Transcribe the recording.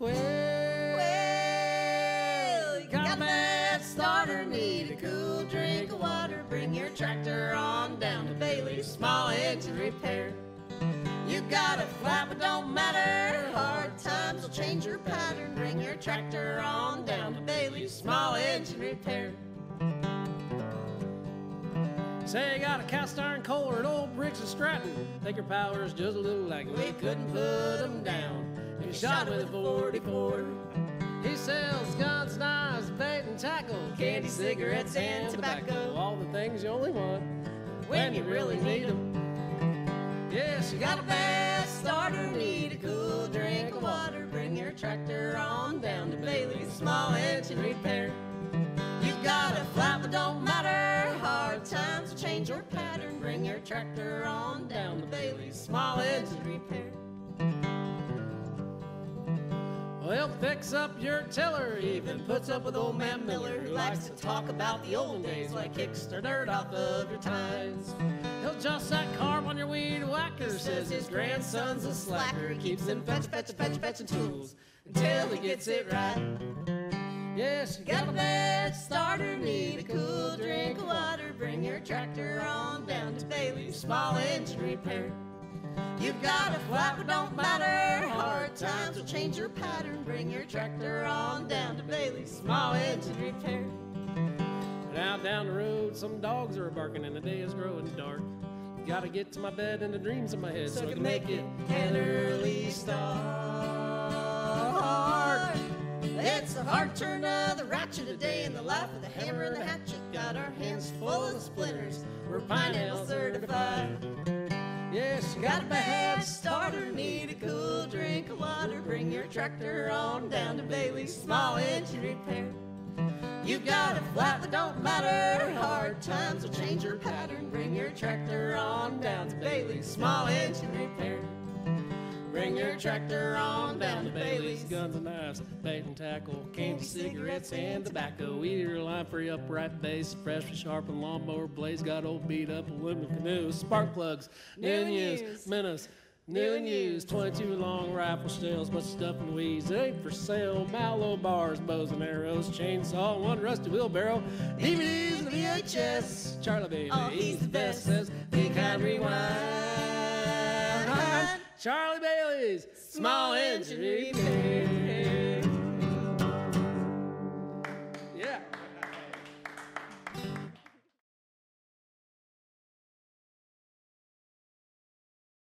Well, you got a starter, need a cool drink of water. Bring your tractor on down to Bailey's Small Engine Repair. You got a flat, but don't matter. Hard times will change your pattern. Bring your tractor on down to Bailey's Small Engine Repair. Say you got a cast iron Kohler and old Briggs of Stratton. Think your power's just a little like We couldn't put them down. He shot with a 44. He sells guns, knives, bait and tackle, Candy, cigarettes, and tobacco. All the things you only want When you really need them. Yes, you got a bad starter, need a cool drink of water. Bring your tractor on down to Bailey's Small Engine Repair. You got a flat, but don't matter. Hard times change your pattern. Bring your tractor on down to Bailey's Small Engine Repair. Well, fix up your tiller, Even puts up with old man Miller, who likes to talk about the old days like kicks the dirt off of your tines. He'll just that carb on your weed whacker. Says his grandson's a slacker. He keeps them fetch, fetch, fetch, fetching tools until he gets it right. Yes, you Got a bad starter, need a cool drink of water. Bring your tractor on down to Bailey's Small Engine Repair. You've got a flat, but don't matter. Times will change your pattern. Bring your tractor on down to Bailey's Small Engine Repair. Out down the road, some dogs are barking and the day is growing dark. Gotta get to my bed and the dreams in my head So I can make it an early start. It's the hard turn of the ratchet today in the life of the hammer and the hatchet. Got our hands full of splinters. We're Pineapple certified. Yes, you Got a bad starter, need a cool drink of water. Bring your tractor on down to Bailey's Small Engine Repair. You got a flat, but don't matter. Hard times will change your pattern. Bring your tractor on down to Bailey's Small Engine Repair. Your tractor on down to Bailey's. guns and knives, bait and tackle, candy, cigarettes, and tobacco. Eater line for your upright bass, freshly sharpened lawnmower blades, got old beat up aluminum canoes, spark plugs, New new and and used. used, menace. New and used, 22 long rifle shells, of stuff and weeds. It ain't for sale. Mallow bars, bows and arrows, chainsaw, one rusty wheelbarrow, DVDs and VHS. Charlie Bailey, Oh, he's the best. Says, Big Hand Rewind. Charlie Bailey's Small Engine Repair.